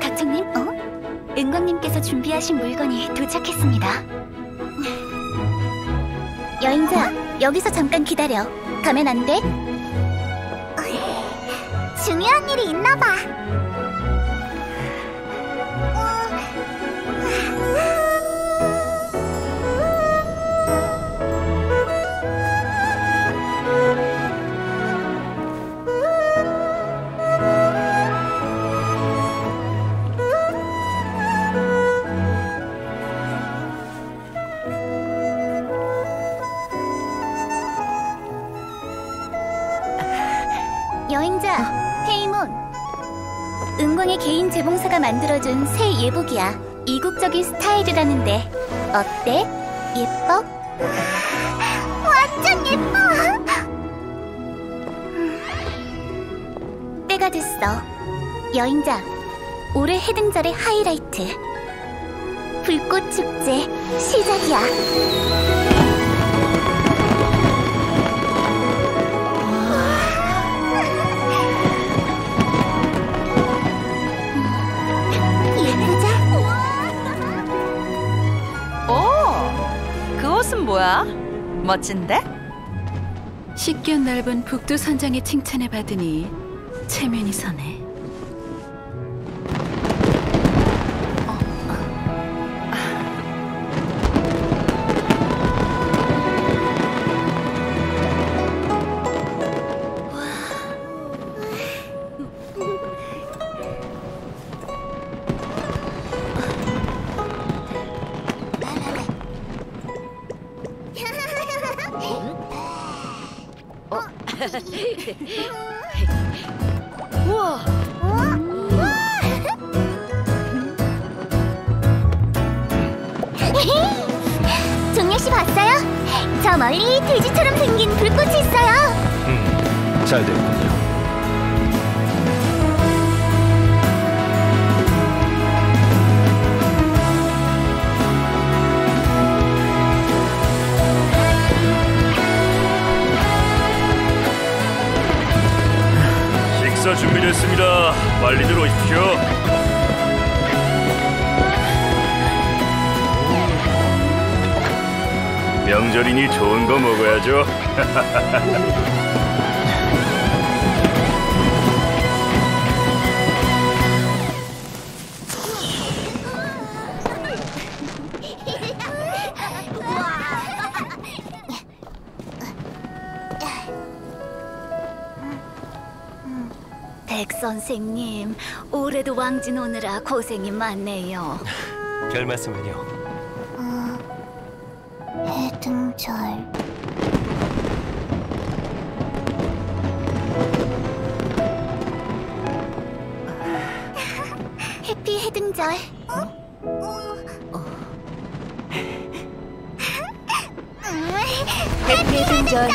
각청님, 어? 은광님께서 준비하신 물건이 도착했습니다. 여행자, 여기서 잠깐 기다려. 가면 안 돼? 중요한 일이 있나 봐. 여행자, 페이몬. 은광의 개인 재봉사가 만들어준 새 예복이야. 이국적인 스타일이라는데 어때? 예뻐? 완전 예뻐! 때가 됐어. 여행자, 올해 해등절의 하이라이트. 불꽃 축제 시작이야. 옷은 뭐야? 멋진데? 식견 넓은 북두 선장의 칭찬을 받으니 체면이 서네. 우와, 종려 씨 봤어요? 저 멀리 돼지처럼 생긴 불꽃이 있어요. 음, 잘 됐군요. 식사 준비됐습니다. 빨리 들어오십시오. 명절이니 좋은 거 먹어야죠. 백 선생님, 올해도 왕진 오느라 고생이 많네요. 별 말씀을요. 해등절. 해피 해등절. 해피 해등절.